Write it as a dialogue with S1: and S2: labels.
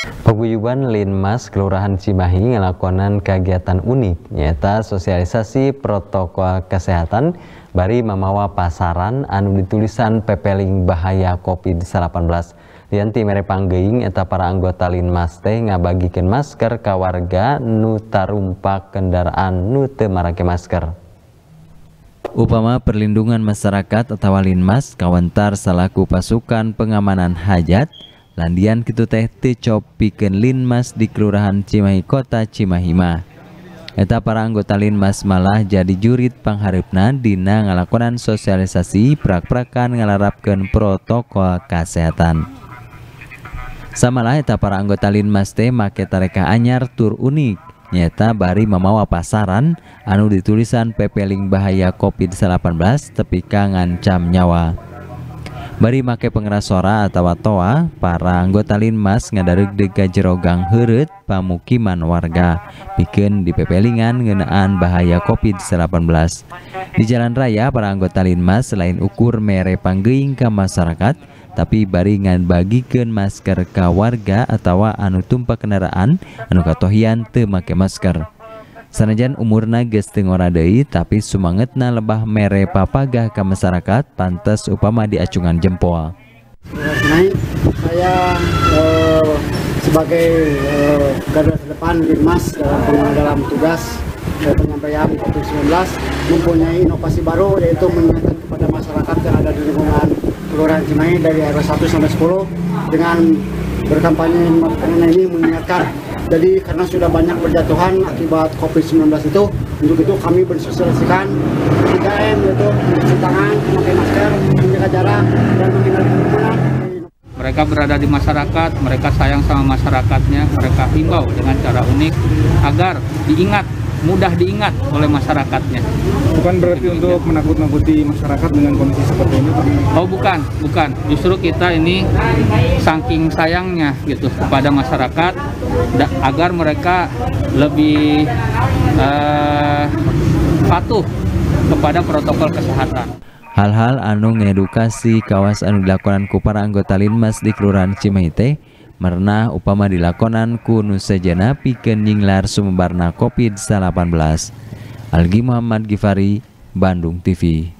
S1: Paguyuban Linmas Kelurahan Cimahi ngelakonan kegiatan unik nyata sosialisasi protokol kesehatan bari memawa pasaran anu ditulisan pepeling bahaya COVID-19 Lianti mere panggeing eta para anggota Linmas teh ngabagikan masker ke warga nu kendaraan nu teu marake masker. Upama perlindungan masyarakat atau Linmas kawantar salaku pasukan pengamanan hajat landian kitu teh teu copikeun Linmas di Kelurahan Cimahi Kota Cimahi mah. Eta para anggota Linmas malah jadi jurid pangharipna dina ngalakonan sosialisasi prak-prakan ngalarapkeun protokol kesehatan. Samalah eta para anggota Linmas teh make tareka anyar tur unik nyata bari memawa pasaran anu ditulisan pepeling bahaya COVID-19 tepi ngancam nyawa. Bari make pengeras suara atau toa, para anggota Linmas ngadareg dega jerogang heureut pamukiman warga bikin di pepelingan ngenaan bahaya COVID-19. Di jalan raya, para anggota Linmas selain ukur mere panggeing ke masyarakat, tapi baringan bagikan masker ke warga atau anu tumpah kendaraan anu katohian teu make masker. Sanajan umurna geus teu deui tapi sumangetna lebah mere papagah ke masyarakat pantas upama diacungan jempol.
S2: Saya uh, sebagai uh, garda terdepan Binmas dalam dalam tugas uh, penyampaian COVID-19 mempunyai inovasi baru yaitu mengingatkan kepada masyarakat yang ada di lingkungan Kelurahan Cimahi dari RW 1 sampai 10 dengan berkampanye ini mengingatkan jadi karena sudah banyak berjatuhan akibat COVID-19 itu, untuk itu kami bersosialisasikan 3M yaitu mencuci tangan, memakai masker, menjaga jarak, dan menghindari kerumunan.
S3: Mereka berada di masyarakat, mereka sayang sama masyarakatnya, mereka himbau dengan cara unik agar diingat mudah diingat oleh masyarakatnya.
S4: Bukan berarti Jadi, untuk menakut-nakuti masyarakat dengan kondisi seperti ini?
S3: Oh bukan, bukan. Justru kita ini saking sayangnya gitu kepada masyarakat agar mereka lebih uh, patuh kepada protokol kesehatan.
S1: Hal-hal anu ngedukasi kawasan dilakukan ku para anggota Linmas di Kelurahan Cimahi Merna upama dilakonan ku nu sejana pikeun nyinglar sumebarna COVID-19. Algi Muhammad Gifari, Bandung TV.